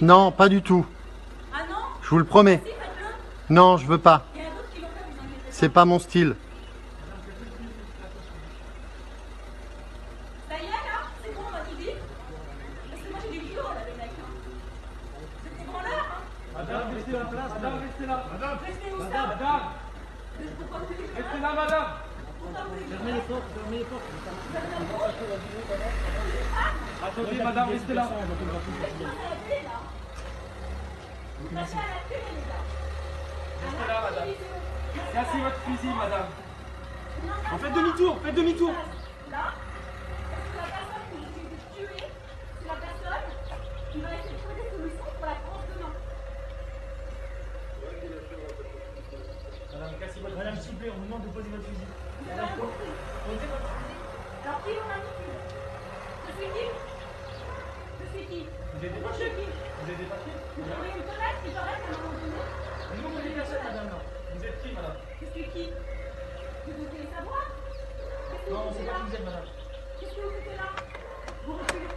Non, pas du tout. Ah non Je vous le promets. Si. Non, je veux pas. C'est pas mon style. Ça y est là C'est bon, on va tout dire Parce que moi j'ai des vidéos là, les mecs. hein. C'est des branleurs, hein Madame, restez là, madame, restez là. Madame, Restez où ça madame, Mais Pourquoi vous voulez restez là, madame. Pourquoi vous voulez Fermez les portes, fermez les portes. Attendez, madame, restez là. Vous passez à la télé là Vous passez à la télé les gars Restez là, madame. Cassez votre fusil, madame. En faites demi-tour, faites demi-tour. Là Parce que la personne que j'essaie de tuer, c'est la personne qui va essayer de trouver des solutions pour la France demain. Madame, cassez votre Madame, s'il vous plaît, on vous demande de poser votre fusil. Vous avez rien compris Posez votre fusil. Alors qui vous manipule Je suis qui suis qui Vous avez des papiers Vous avez des papiers Vous devriez me connaître si j'arrête à un moment donné. Nous, on est personne, madame, là. Vous êtes qui, madame Je suis qui Vous devriez savoir Non, on vous sait pas qui vous êtes, madame. Qu'est-ce que vous faites là Vous reculez.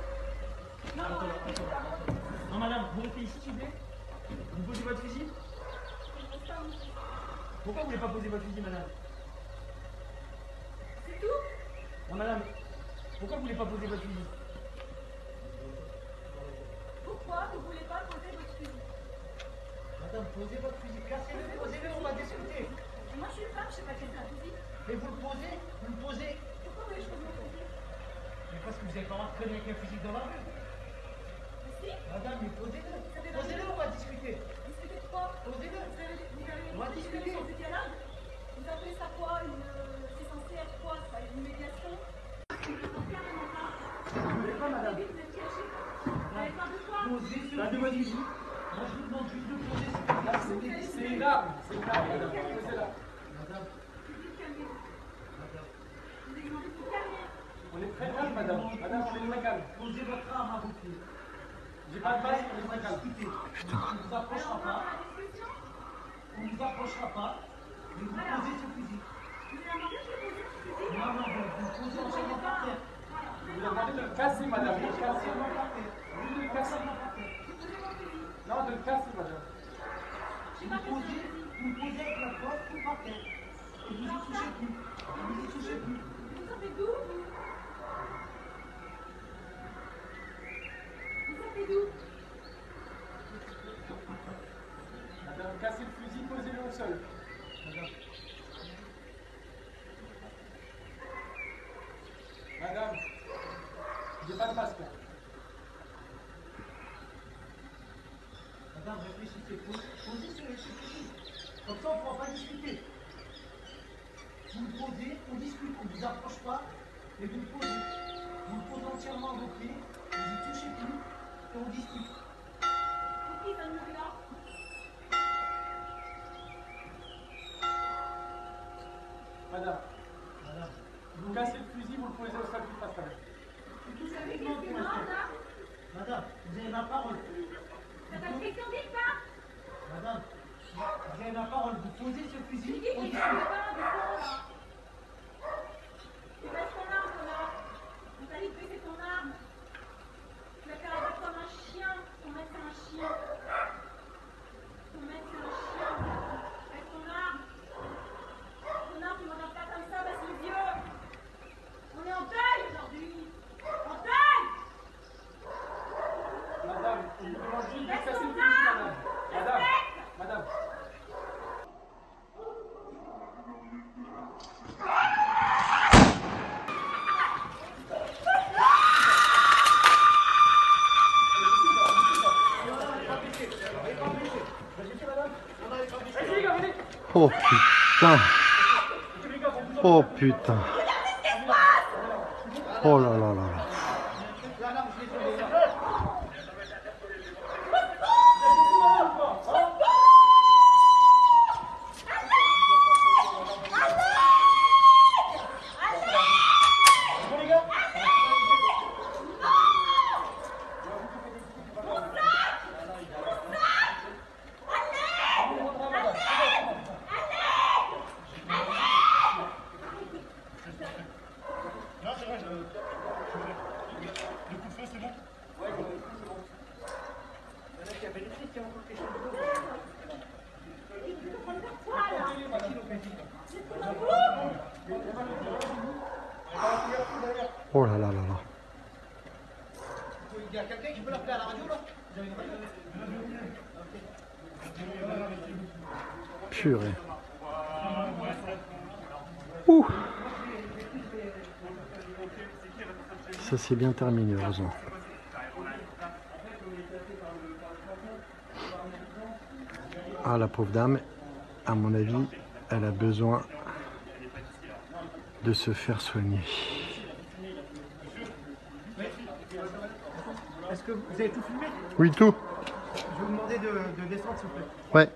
Non, non, attends. Non, madame, vous restez ici, s'il vous plaît. Vous posez votre fusil. Pourquoi vous voulez pas poser votre fusil, madame C'est tout Non, madame, pourquoi vous voulez pas poser votre fusil Pourquoi vous voulez pas poser votre fusil Madame, posez votre fusil. Cassez-le, posez-le, on va discuter. Moi je suis une femme, je sais pas quel c'est un fusil. Mais vous le posez, vous le posez. Pourquoi vous voulez que je pose mon fusil? Mais parce que vous êtes pas en train de avec un fusil dans la rue. Mais si Madame, mais posez-le. Posez-le, on va discuter. Discutez de quoi Posez-le. Vous avez, vous avez On va vous avez discuter. son dialogue Vous appelez ça quoi une, euh, C'est censé être quoi ça Une médiation Carrément pas. Vous voulez pas, madame Vous êtes caché. Vous avez peur de quoi Moi, je vous demande juste de poser ce fusil. C'est une arme. C'est une arme, madame. Posez-la. Madame. On est très calme, madame. Madame, on est très calme. Posez votre arme à vos pieds. J'ai pas de masque, on est très calme. On ne vous approchera pas. On ne vous approchera pas. Mais vous posez ce fusil. Non, non, vous vous posez entièrement par terre. Vous de le casser, madame. Le casser. De le. J'ai Vous fait posez, vous posez avec la porte tout par terre. Et vous y touchez plus. Vous y touchez plus. Vous sortez d'où vous? Vous sortez d'où? Madame, cassez le fusil, posez-le au sol. Madame. Madame, j'ai pas de masque Posez sur. Comme ça, on ne pourra pas discuter. Vous le posez, on discute, on ne vous approche pas, et vous le posez. Vous le posez entièrement à vos pieds, vous y touchez plus, et on discute. Parole. Vous posez ce Tu fusil, dis on qu'il y discute. a pas de fond là Tu baisses ton arme connard On t'a dit de baisser ton arme Tu vas faire la comme un chien Ton maître c'est un chien Ton maître c'est un chien Baisse ton arme Ton arme tu m'en as pas comme ça parce que vieux On est en deuil aujourd'hui En deuil Madame, on vous demande juste de Laisse casser ton le fusil, madame. arme Madame, Respecte madame. Oh putain. Oh putain. Oh là là là là. c'est Ouais, Oh là là là là. Il y a à la Purée. Ouh Ça s'est bien terminé, heureusement. Ah, la pauvre dame, à mon avis, elle a besoin de se faire soigner. Est-ce que vous avez tout filmé? Oui, tout Je vais vous demander de, de descendre s'il vous plaît. Ouais.